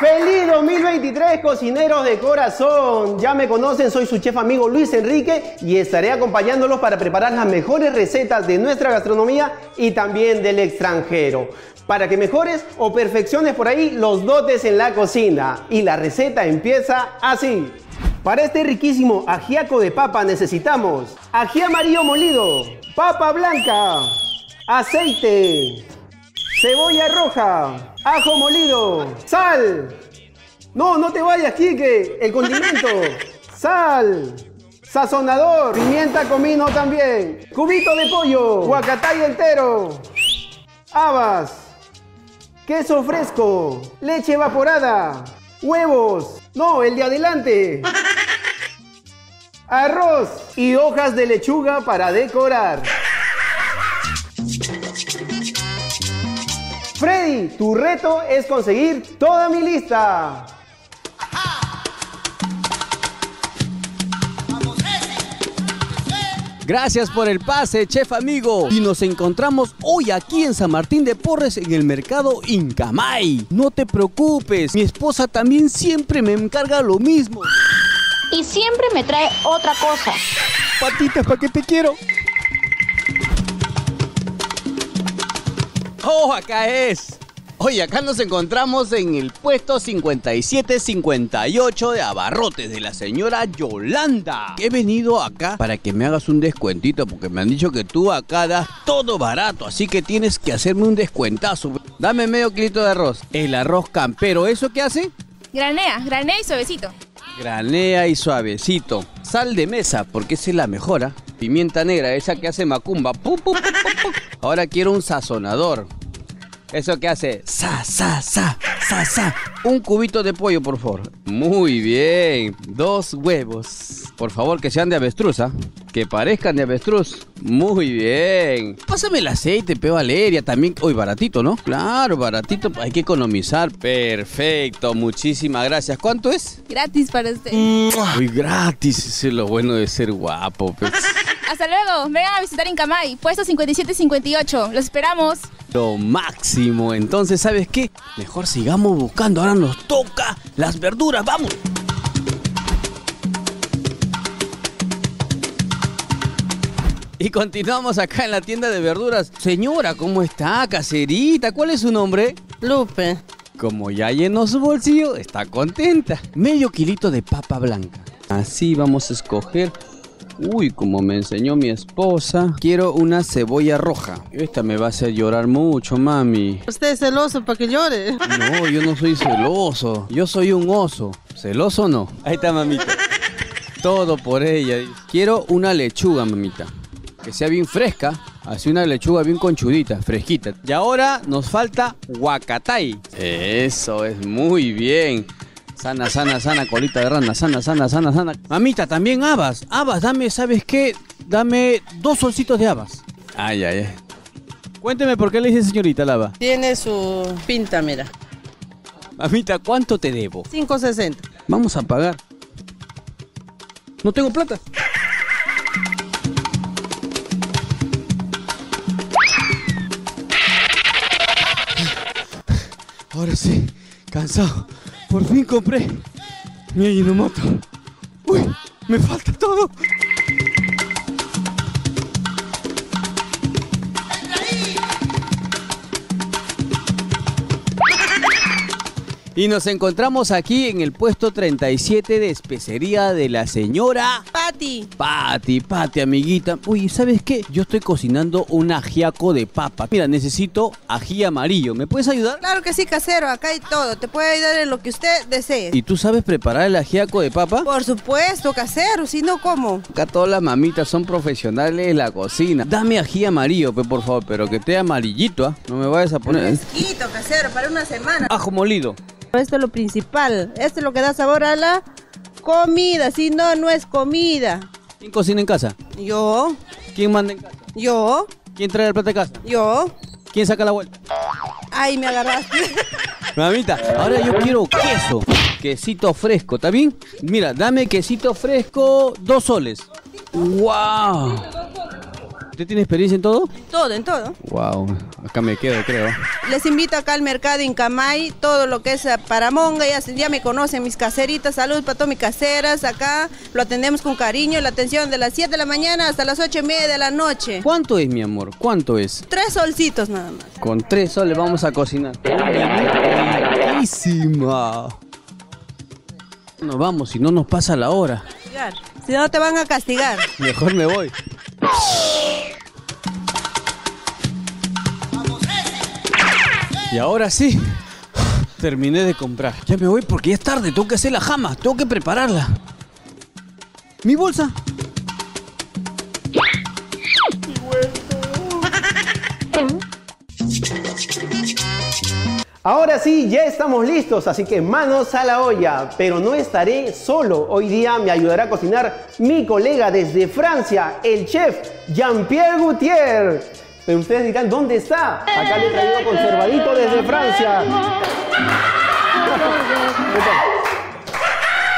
¡Feliz 2023, cocineros de corazón! Ya me conocen, soy su chef amigo Luis Enrique y estaré acompañándolos para preparar las mejores recetas de nuestra gastronomía y también del extranjero. Para que mejores o perfecciones por ahí los dotes en la cocina. Y la receta empieza así. Para este riquísimo ajiaco de papa necesitamos ají amarillo molido, papa blanca, aceite, cebolla roja, ajo molido, sal. No, no te vayas, Kike, el condimento. Sal, sazonador, pimienta comino también, cubito de pollo, guacatay entero, habas, queso fresco, leche evaporada, huevos, no, el de adelante, arroz y hojas de lechuga para decorar. Freddy, tu reto es conseguir toda mi lista. Gracias por el pase, chef amigo. Y nos encontramos hoy aquí en San Martín de Porres en el mercado Incamay. No te preocupes, mi esposa también siempre me encarga lo mismo. Y siempre me trae otra cosa. Patitas, ¿para qué te quiero? Oh, acá es. Hoy acá nos encontramos en el puesto 5758 de abarrotes de la señora Yolanda. He venido acá para que me hagas un descuentito porque me han dicho que tú acá das todo barato, así que tienes que hacerme un descuentazo. Dame medio kilito de arroz. El arroz campero, ¿eso qué hace? Granea, granea y suavecito. Granea y suavecito. Sal de mesa, porque esa es la mejora. Pimienta negra, esa que hace macumba. Ahora quiero un sazonador. Eso que hace sa, sa, sa, sa, sa. Un cubito de pollo, por favor. Muy bien. Dos huevos. Por favor, que sean de avestruz, ¿ah? Que parezcan de avestruz. Muy bien. Pásame el aceite, pe Valeria, también. Uy, baratito, ¿no? Claro, baratito. Hay que economizar. Perfecto. Muchísimas gracias. ¿Cuánto es? Gratis para usted. Uy, gratis. Eso es lo bueno de ser guapo, pe. Hasta luego. Vengan a visitar Incamay, puesto 5758. Los esperamos. Lo máximo. Entonces, ¿sabes qué? Mejor sigamos buscando. Ahora nos toca las verduras. ¡Vamos! Y continuamos acá en la tienda de verduras. Señora, ¿cómo está? Caserita, ¿cuál es su nombre? Lupe. Como ya llenó su bolsillo, está contenta. Medio kilito de papa blanca. Así vamos a escoger. Uy, como me enseñó mi esposa, quiero una cebolla roja. Esta me va a hacer llorar mucho, mami. Usted es celoso para que llore. No, yo no soy celoso. Yo soy un oso. ¿Celoso no? Ahí está, mamita. Todo por ella. Quiero una lechuga, mamita. Que sea bien fresca. Así una lechuga bien conchudita, fresquita. Y ahora nos falta guacatay. Eso es muy bien. Sana, sana, sana, colita de rana. Sana, sana, sana, sana. Mamita, también habas. Habas, dame, ¿sabes qué? Dame dos solcitos de habas. Ay, ay, ay. Cuénteme por qué le dice señorita Lava. Tiene su pinta, mira. Mamita, ¿cuánto te debo? 5.60. Vamos a pagar. No tengo plata. Ahora sí, cansado. Por fin compré mi Ajinomoto. Uy, me falta todo. Y nos encontramos aquí en el puesto 37 de especería de la señora Pati. Pati, Pati, amiguita. Uy, ¿sabes qué? Yo estoy cocinando un ajiaco de papa. Mira, necesito ají amarillo. ¿Me puedes ayudar? Claro que sí, casero. Acá hay todo. Te puede ayudar en lo que usted desee. ¿Y tú sabes preparar el ajiaco de papa? Por supuesto, casero. Si no, ¿cómo? Acá todas las mamitas son profesionales en la cocina. Dame ají amarillo, pe, por favor, pero que esté amarillito, ¿ah? No me vayas a poner. Fresquito, casero, para una semana. Ajo molido. Esto es lo principal. Esto es lo que da sabor a la comida. Si no, no es comida. ¿Quién cocina en casa? Yo, ¿Quién manda en casa? yo, ¿Quién trae el plato de casa? yo. ¿Quién saca la vuelta? Ay, me agarraste. Mamita, ahora yo quiero queso. Quesito fresco, ¿está bien? Mira, dame quesito fresco, dos soles. ¡Wow! ¿Usted tiene experiencia en todo? Todo, en todo. Wow, acá me quedo, creo. Les invito acá al mercado Incamay, todo lo que es eh, Paramonga, ya, ya me conocen mis caseritas, salud para todas mis caseras, acá lo atendemos con cariño, la atención de las 7 de la mañana hasta las 8 y media de la noche. ¿Cuánto es, mi amor? ¿Cuánto es? Tres solcitos nada más. Con tres soles vamos a cocinar. Riquísima. Nos vamos, si no nos pasa la hora. Si no te van a castigar. Mejor me voy. Y ahora sí, terminé de comprar. Ya me voy porque ya es tarde, tengo que hacer la jama, tengo que prepararla. ¿Mi bolsa? Ahora sí, ya estamos listos, así que manos a la olla. Pero no estaré solo. Hoy día me ayudará a cocinar mi colega desde Francia, el chef Jean-Pierre Gautier. Pero ustedes dirán, ¿dónde está? Acá le he traído conservadito desde Francia.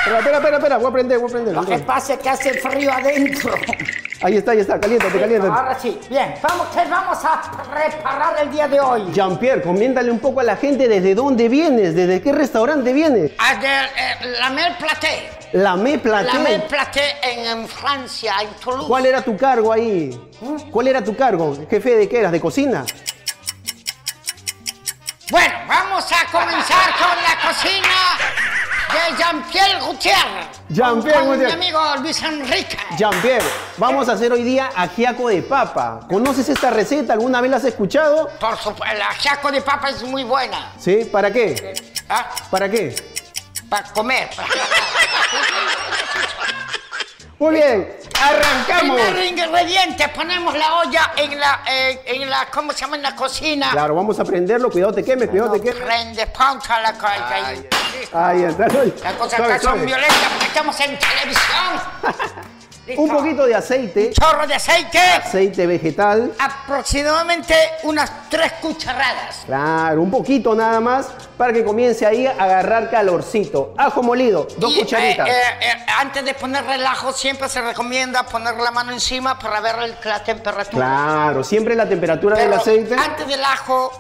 Espera, espera, espera, espera, voy a prender, voy a prender. Lo que pasa es que hace frío adentro. Ahí está, ahí está, caliéntate, caliéntate. Ahora sí, bien. Vamos, ¿qué vamos a preparar el día de hoy? Jean-Pierre, coméntale un poco a la gente desde dónde vienes, desde qué restaurante vienes. Ah, de, eh, la Mel Platé. La Me Platé. La Mel Platé en, en Francia, en Toulouse. ¿Cuál era tu cargo ahí? ¿Cuál era tu cargo? ¿Jefe de qué eras? ¿De cocina? Bueno, vamos a comenzar con la cocina de Jean-Pierre Gutiérrez. Jean-Pierre Con mi Gutiérrez. amigo Luis Enrique. Jean-Pierre, vamos a hacer hoy día ajiaco de papa. ¿Conoces esta receta? ¿Alguna vez la has escuchado? Por supuesto, el ajiaco de papa es muy buena. ¿Sí? ¿Para qué? ¿Ah? ¿Para qué? Para comer. Muy bien, arrancamos. Primer ingrediente, ponemos la olla en la, eh, en la, ¿cómo se llama? En la cocina. Claro, vamos a prenderlo. Cuidado, te quemes, cuidado, te quemes. Prende, poncha la cosa. Listo. Ahí está. Las cosas acá son violentas porque estamos en televisión. Listo. Un poquito de aceite, Chorro de aceite. aceite vegetal. Aproximadamente unas tres cucharadas. Claro, un poquito nada más para que comience ahí a agarrar calorcito. Ajo molido, dos Y, cucharitas. eh, eh, eh, antes de ponerle el ajo, siempre se recomienda poner la mano encima para ver el- la temperatura. Claro, siempre la temperatura del aceite. antes del ajo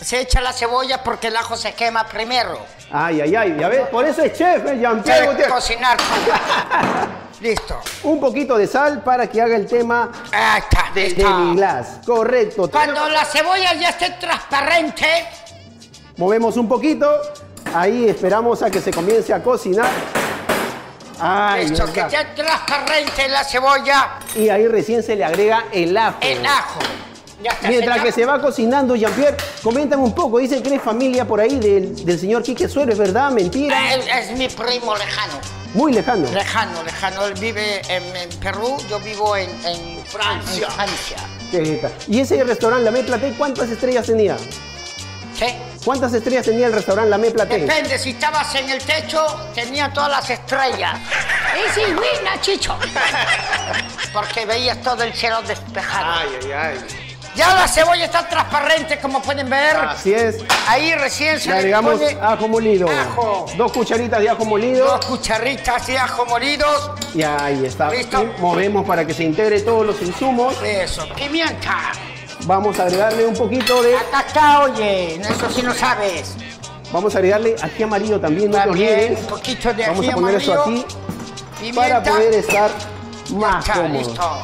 se echa la cebolla porque el ajo se quema primero. Ay, ay, ay, ya ves, por eso es chef, ¿eh? Jean-Pierre cocinar. Listo. Un poquito de sal para que haga el tema Ahí está, de, listo. del glass. Correcto. Cuando la cebolla ya esté transparente, Movemos un poquito. Ahí esperamos a que se comience a cocinar. Ay, listo, que esté transparente la cebolla, Y ahí recién se le agrega el ajo. el ajo. Ya está, Mientras señor. que se va cocinando, Jean-Pierre, coméntame un poco. Dicen que eres familia por ahí del, del señor Quique Suero, ¿es verdad? ¿Mentira? Es, es mi primo lejano. Muy lejano. Lejano, lejano. Él vive en, en Perú, yo vivo en, en Francia. En Francia. Y ese restaurante, La Me Platé, ¿cuántas estrellas tenía? ¿Qué? ¿Cuántas estrellas tenía el restaurante La Me Platé? Depende, si estabas en el techo, tenía todas las estrellas. Y sí, buena, Chicho. Porque veías todo el cielo despejado. ay, ay. Ya la cebolla está transparente, como pueden ver. Así es. Ahí recién se Le le agregamos pone ajo molido. ajo. Dos cucharitas de ajo molido. dos cucharitas de ajo molidos. Y ahí está. Listo. Y movemos para que se integre todos los insumos. Eso, pimienta. Vamos a agregarle un poquito de. Acá está, oye, eso sí no sabes. Vamos a agregarle ají amarillo también, no También un poquito de Vamos ají a poner eso aquí amarillo, para Pimienta. poder estar más Ya, cómodos. listo.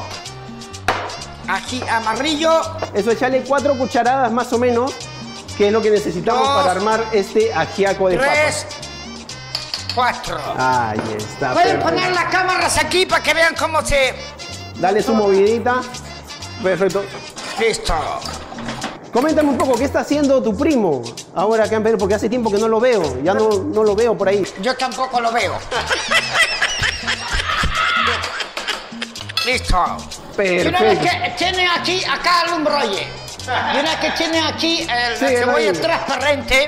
Ají amarillo. Eso, echarle cuatro cucharadas más o menos, que es lo que necesitamos Dos. para armar este ajiaco de Tres, cuatro. Ahí está. Pueden perfecto. poner las cámaras aquí para que vean cómo se... Dale su movidita. Perfecto. Listo. Coméntame un poco, ¿qué está haciendo tu primo ahora acá en Perú? Porque hace tiempo que no lo veo, ya no, no lo veo por ahí. Yo tampoco lo veo. Listo. Y una vez Perfecto. que tiene aquí, acá alumbroye. Y una vez que tiene aquí el, Sí, la cebolla transparente,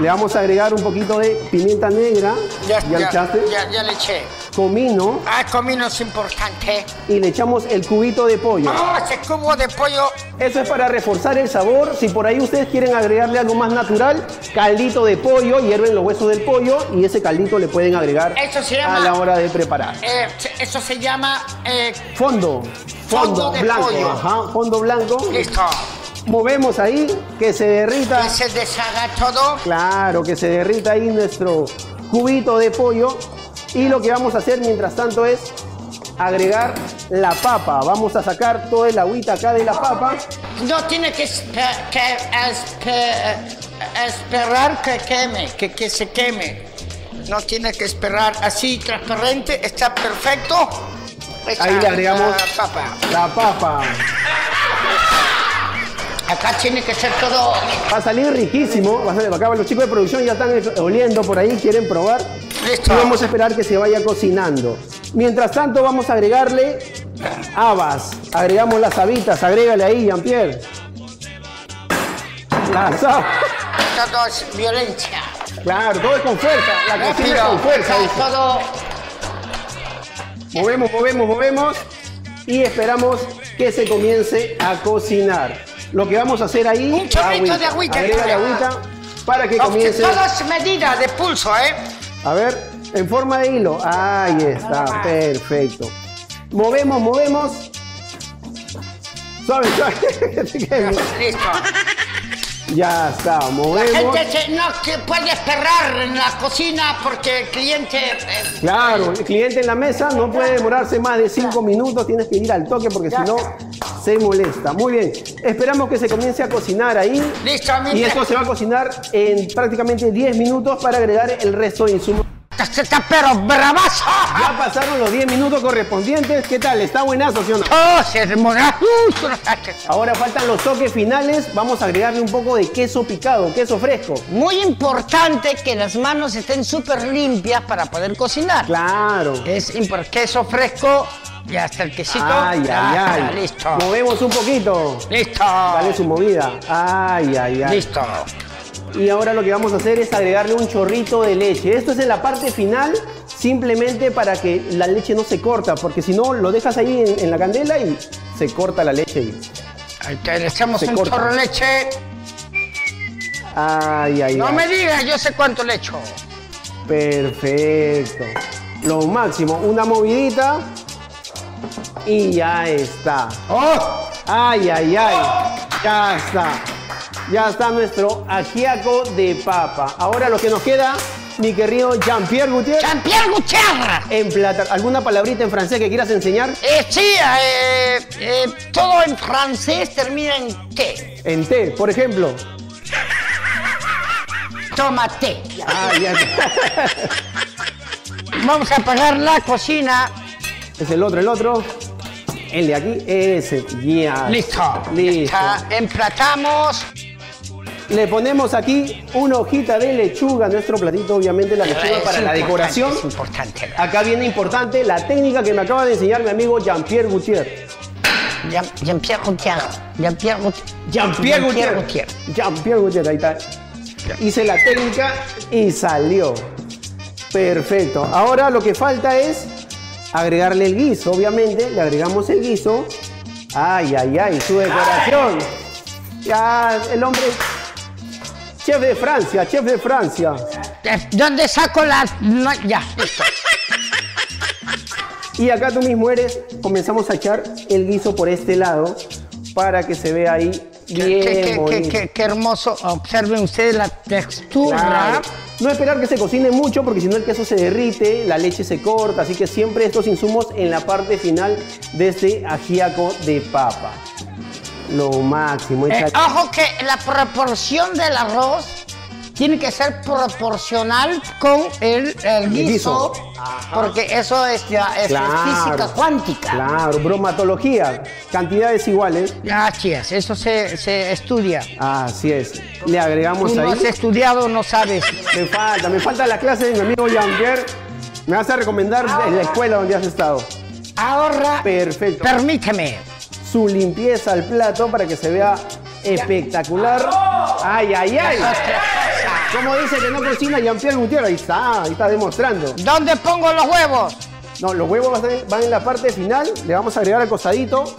Le vamos a agregar un poquito de pimienta negra. ya, ¿Ya, le ya, ya, ya le eché. Comino Ah, comino es importante. y le echamos el cubito de pollo. Oh, ese cubo de pollo. Eso es para reforzar el sabor. Si por ahí ustedes quieren agregarle algo más natural, caldito de pollo, hierven los huesos del pollo y ese caldito le pueden agregar Eso se llama- a la hora de preparar. eh, eso se llama. eh, Fondo. Fondo, Fondo de blanco. pollo. Ajá, fondo blanco. listo. Movemos ahí, que se derrita. Que se deshaga todo. Claro, que se derrita ahí nuestro cubito de pollo. Y lo que vamos a hacer mientras tanto es agregar la papa. Vamos a sacar toda el agüita acá de la papa. No tiene que, espe- que espe- esperar que queme, que, que se queme. No tiene que esperar así transparente, está perfecto. Ahí le agregamos la papa. la papa. Acá tiene que ser todo. Va a salir riquísimo. Va a salir, acá los chicos de producción ya están oliendo por ahí, quieren probar. Listo. Y vamos a esperar que se vaya cocinando. Mientras tanto vamos a agregarle habas. Agregamos las habitas. Agrégale ahí, Jean-Pierre. Las habas. Todo es violencia. Claro, todo es con fuerza. La cocina es con fuerza. Todo. Movemos, movemos, movemos. Y esperamos que se comience a cocinar. Lo que vamos a hacer ahí. Un chorrito de agüita. Agrégale agüita para que comience. Todo es medida de pulso, ¿eh? A ver, en forma de hilo. Ahí está, perfecto. Movemos, movemos. Suave, suave. Listo. ya está, La movemos. gente se- no que puede esperar en la cocina porque el cliente. eh, Claro, el cliente en la mesa no puede demorarse más de 5 minutos, tienes que ir al toque porque si no se molesta. Muy bien, esperamos que se comience a cocinar ahí. Listo, Y esto se va a cocinar en prácticamente 10 minutos para agregar el resto de insumos. Está, está pero bravazo. Ya pasaron los 10 minutos correspondientes. ¿Qué tal? ¿Está buenazo, sí o no? Oh, se Ahora faltan los toques finales. Vamos a agregarle un poco de queso picado, queso fresco. Muy importante que las manos estén súper limpias para poder cocinar. Claro. Es importante. Queso fresco. Ya está el quesito. Ay, Ya ay, está, ay. Listo. Movemos un poquito. Listo. Dale su movida. Ay, ay, ay. Listo. Y ahora lo que vamos a hacer es agregarle un chorrito de leche. Esto es en la parte final, simplemente para que la leche no se corta, porque si no lo dejas ahí en, en la candela y se corta la leche. y- Ahí te- Le echamos un corta. chorro de leche. Ay, ay, No ay. me digas, yo sé cuánto le echo. Perfecto. Lo máximo, una movidita y ya está. ¡Oh! Ay, ay, ay. Ya está. Ya está nuestro ajiaco de papa. Ahora lo que nos queda, mi querido Jean-Pierre Gutiérrez, Jean-Pierre Gutiérrez. emplatar. ¿Alguna palabrita en francés que quieras enseñar? Eh, sí, eh, eh, todo en francés termina en té. En té, por ejemplo. Toma té. Ah, ya. Vamos a apagar la cocina. Es el otro, el otro. El de aquí, ese. Ya. Listo. Listo. Emplatamos. Le ponemos aquí una hojita de lechuga, nuestro platito, obviamente la lechuga Es para la decoración. Es importante. Acá viene importante la técnica que me acaba de enseñar mi amigo Jean-Pierre Gutiérrez. Jean- Jean-Pierre Gutiérrez. Jean-Pierre Gutiérrez. Jean-Pierre. Gutiérrez. Jean-Pierre Gutiérrez, ahí está. Hice la técnica y salió. Perfecto. Ahora lo que falta es agregarle el guiso. Obviamente le agregamos el guiso. Ay, ay, ay, su decoración. Ya, el hombre. Chef de Francia, chef de Francia. Eh, ¿Dónde saco la.? no, ya, listo. Y acá tú mismo eres, comenzamos a echar el guiso por este lado para que se vea ahí Qué, bien qué- qué- bonito. qué- qué hermoso. Observen ustedes la textura. Claro. No esperar que se cocine mucho porque si no el queso se derrite, la leche se corta, así que siempre estos insumos en la parte final de este ajíaco de papa. Lo máximo. Eh, ojo que la proporción del arroz tiene que ser proporcional con el, el guiso, porque eso es ya es física cuántica. Claro, bromatología, cantidades iguales. Así es, eso se, se estudia. Así es. Le agregamos Tú no ahí. has estudiado, no sabes. Me falta, me falta la clase de mi amigo Jean-Pierre. Me vas a recomendar en la escuela donde has estado. Ahora, Perfecto. permíteme. Su limpieza al plato para que se vea espectacular. Ay, ay, ay. Como dice que no cocina Jean-Pierre Gutiérrez, ahí está, ahí está demostrando. ¿Dónde pongo los huevos? No, los huevos van en- la parte final. Le vamos a agregar al costadito.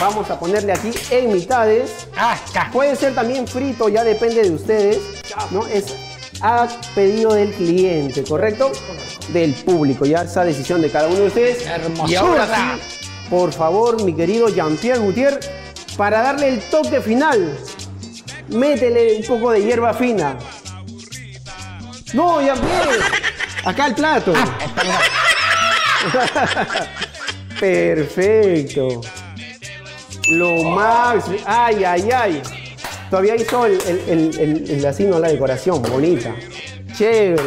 Vamos a ponerle aquí en mitades. Ah. Puede ser también frito, ya depende de ustedes. ¿no? Es a pedido del cliente, ¿correcto? Del público, ya esa decisión de cada uno de ustedes. Hermosura. Y ahora sí, por favor, mi querido Jean-Pierre Gutiérrez, para darle el toque final, métele un poco de hierba fina. No, Jean-Pierre, acá el plato. Perfecto. Lo más. Ay, ay, ay. Todavía hizo el, el, el, el- la decoración, bonita. Chévere.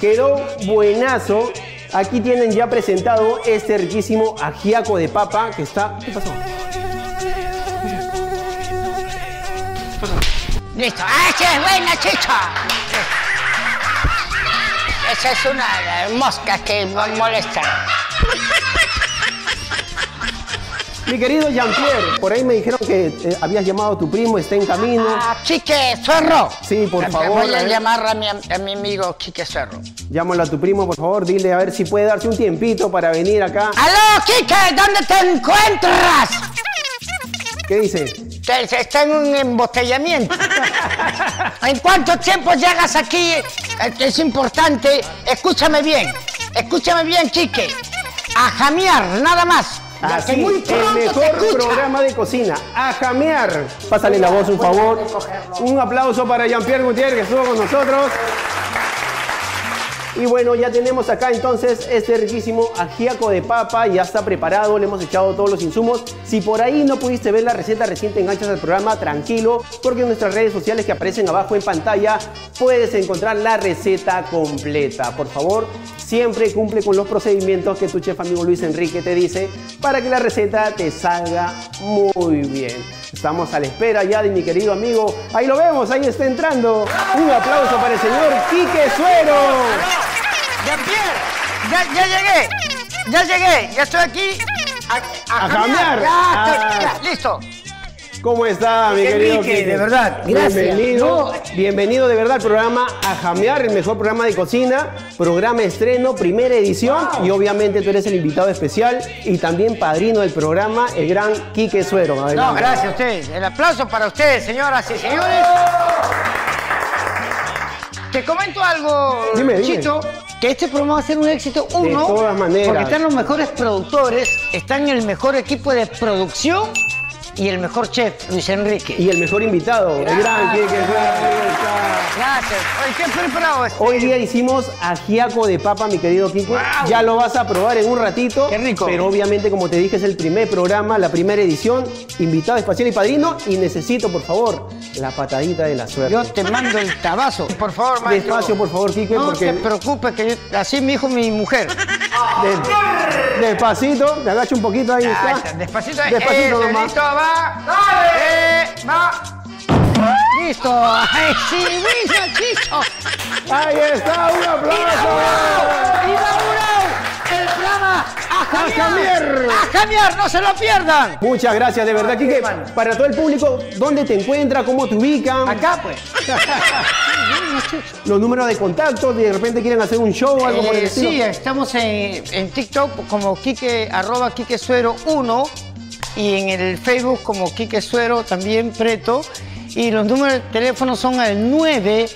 Quedó buenazo. Aquí tienen ya presentado este riquísimo ajiaco de papa que está. ¿Qué pasó? Listo. ¡Ah, es buena, chicho! Esa es una mosca que mo- molesta. Mi querido Jean-Pierre, por ahí me dijeron que eh, habías llamado a tu primo, está en camino. Ah, Quique Suerro. Sí, por Me- favor, Voy a llamar a mi, a mi amigo Quique Suerro. Llámalo a tu primo, por favor, dile a ver si puede darse un tiempito para venir acá. ¡Aló, Quique! ¿Dónde te encuentras? ¿Qué dice? Te- se Está en un embotellamiento. ¿En cuánto tiempo llegas aquí? Es importante. Escúchame bien. Escúchame bien, Quique. A jamear, nada más. Que Así, muy el mejor programa de cocina. A jamear. Pásale la voz, un favor. Un aplauso para Jean-Pierre Gutiérrez que estuvo con nosotros. Y bueno, ya tenemos acá entonces este riquísimo ajíaco de papa, ya está preparado, le hemos echado todos los insumos. Si por ahí no pudiste ver la receta, recién te enganchas al programa, tranquilo, porque en nuestras redes sociales que aparecen abajo en pantalla puedes encontrar la receta completa. Por favor, siempre cumple con los procedimientos que tu chef amigo Luis Enrique te dice para que la receta te salga muy bien. Estamos a la espera ya de mi querido amigo. Ahí lo vemos, ahí está entrando. Un aplauso para el señor Quique Suero. Ya, ya llegué, ya llegué, ya estoy aquí. A. Ya, Ah. ya, listo. ¿Cómo está, mi Enrique, querido Quique? de verdad, gracias. Bienvenido, bienvenido de verdad al programa A Jamear, el mejor programa de cocina, programa estreno, primera edición y obviamente tú eres el invitado especial y también padrino del programa, el gran Quique Suero. No, gracias a ustedes. El aplauso para ustedes, señoras y señores. Te comento algo, Dime, dime. Chito, que este programa va a ser un éxito uno. todas maneras. Porque están los mejores productores, están el mejor equipo de producción y el mejor chef, Luis Enrique. Y el mejor invitado, el gran Quique. Gracias. Oye, ¿qué este? Hoy día hicimos ajiaco de papa, mi querido Quique. Ya lo vas a probar en un ratito. Qué rico. Pero obviamente, como te dije, es el primer programa, la primera edición. Invitado especial y padrino. Y necesito, por favor, la patadita de la suerte. Yo te mando el tabazo. Por favor, maestro. Despacio, por favor, Quique, No porque te preocupes, que yo- así me dijo mi mujer. De- despacito, me agacho un poquito ahí. Ya, está. Despacito, Despacito eh, nomás. listo, va. ¡Dale! va. Listo. Ay, sí, chicho. Ahí está, un aplauso. A cambiar. no se lo pierdan. Muchas gracias, de verdad, Quique. Para todo el público, ¿dónde te encuentras? ¿Cómo te ubican? Acá, pues. Los números de contacto, de repente quieren hacer un show o algo por el Eh, estilo. sí, estamos en, en TikTok como Quique, arroba Quique Suero 1 y en el Facebook como Quique Suero también Preto. Y los números de teléfono son el 9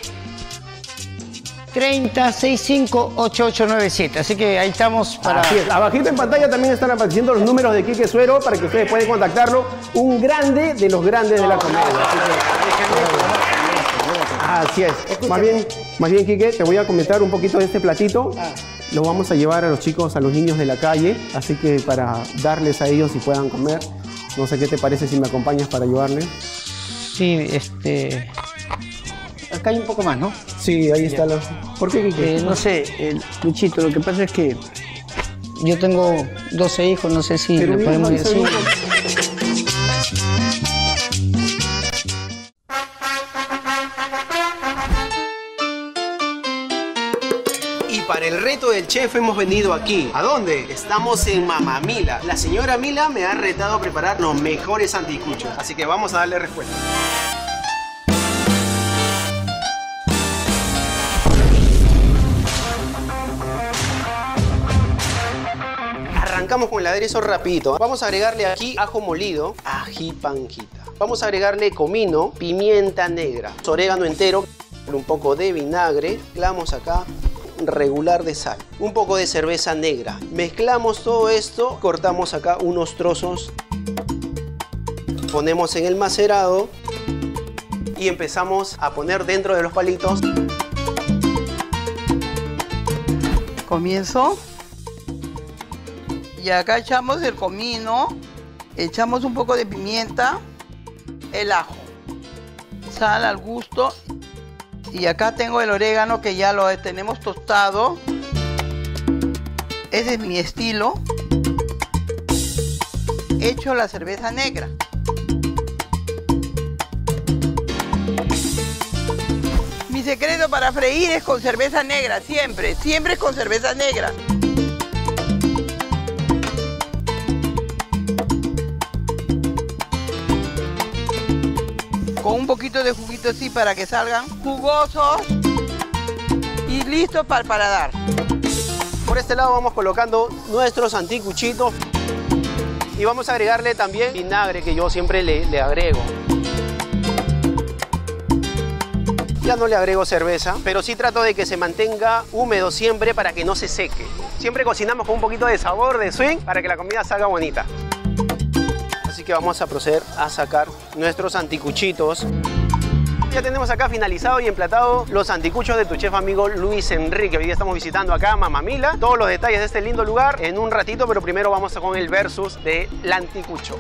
30 65 8897. Así que ahí estamos para. Así es. Abajito en pantalla también están apareciendo los números de Quique Suero para que ustedes puedan contactarlo. Un grande de los grandes de la comedia. Así que- Así es. Más bien, más bien, Quique, te voy a comentar un poquito de este platito. Lo vamos a llevar a los chicos, a los niños de la calle. Así que para darles a ellos y puedan comer. No sé qué te parece si me acompañas para llevarles. Sí, este. Acá hay un poco más, ¿no? Sí, ahí está. La... ¿Por qué, Quique? Eh, no sé, el Luchito, lo que pasa es que yo tengo 12 hijos, no sé si Pero lo digo, podemos no, decir. Y para el reto del chef hemos venido aquí. ¿A dónde? Estamos en Mamamila. La señora Mila me ha retado a preparar los mejores anticuchos. Así que vamos a darle respuesta. Arrancamos con el aderezo rapidito. Vamos a agregarle aquí ajo molido, ají panquita. Vamos a agregarle comino, pimienta negra, orégano entero, un poco de vinagre. Mezclamos acá regular de sal, un poco de cerveza negra. Mezclamos todo esto, cortamos acá unos trozos, ponemos en el macerado y empezamos a poner dentro de los palitos. Comienzo. Y acá echamos el comino, echamos un poco de pimienta, el ajo, sal al gusto y acá tengo el orégano que ya lo tenemos tostado. Ese es mi estilo. Hecho la cerveza negra. Mi secreto para freír es con cerveza negra, siempre, siempre es con cerveza negra. Un poquito de juguito así para que salgan jugosos y listos para el paladar. Por este lado vamos colocando nuestros anticuchitos y vamos a agregarle también vinagre que yo siempre le, le agrego. Ya no le agrego cerveza, pero sí trato de que se mantenga húmedo siempre para que no se seque. Siempre cocinamos con un poquito de sabor, de swing, para que la comida salga bonita. Así que vamos a proceder a sacar nuestros anticuchitos. Ya tenemos acá finalizado y emplatado los anticuchos de tu chef amigo Luis Enrique. Hoy día estamos visitando acá Mamamila. Todos los detalles de este lindo lugar en un ratito, pero primero vamos con el versus del anticucho.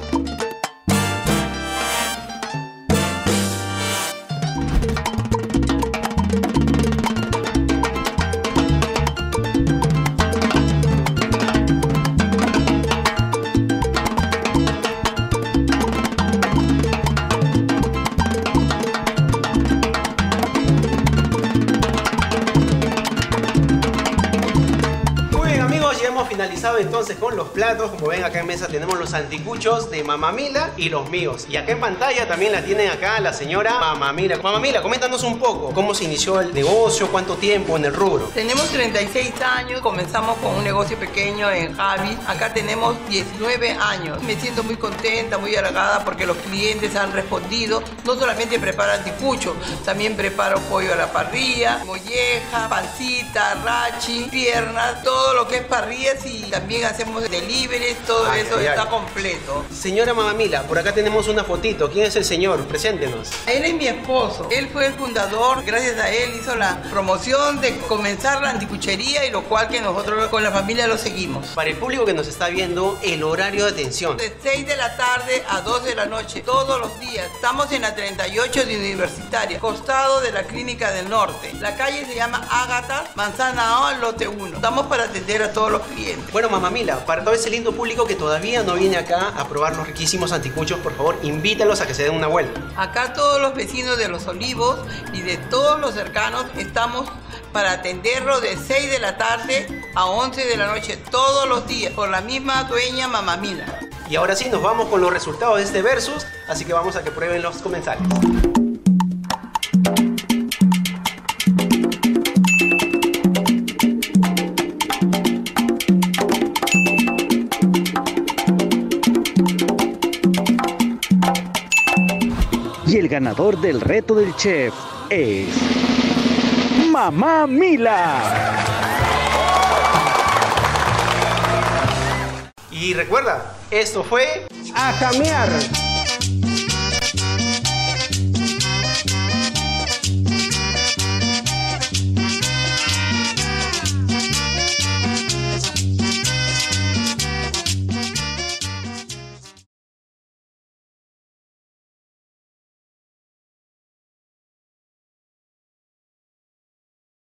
Finalizado entonces con los platos. Como ven acá en mesa tenemos los anticuchos de Mamamila y los míos. Y acá en pantalla también la tienen acá la señora Mamamila. Mamamila, coméntanos un poco cómo se inició el negocio, cuánto tiempo en el rubro. Tenemos 36 años, comenzamos con un negocio pequeño en Javi. Acá tenemos 19 años. Me siento muy contenta, muy halagada porque los clientes han respondido. No solamente preparo anticucho, también preparo pollo a la parrilla, molleja, pancita, rachi, piernas, todo lo que es parrillas y también hacemos deliveries, todo Ay, eso ay, está ay. completo. Señora Mamamila, por acá tenemos una fotito. ¿Quién es el señor? Preséntenos. Él es mi esposo. Él fue el fundador. Gracias a él hizo la promoción de comenzar la anticuchería y lo cual que nosotros con la familia lo seguimos. Para el público que nos está viendo, el horario de atención. De 6 de la tarde a 2 de la noche, todos los días. Estamos en la 38 de Universitaria, costado de la Clínica del Norte. La calle se llama Ágata, Manzana A, lote 1. Estamos para atender a todos los clientes. Bueno, Mamamila, para todo ese lindo público que todavía no viene acá a probar los riquísimos anticuchos, por favor, invítalos a que se den una vuelta. Acá todos los vecinos de Los Olivos y de todos los cercanos estamos para atenderlo de 6 de la tarde a 11 de la noche todos los días por la misma dueña Mamamila. Y ahora sí, nos vamos con los resultados de este versus, así que vamos a que prueben los comensales. Ganador del reto del chef es Mamá Mila. Y recuerda, esto fue a jamear.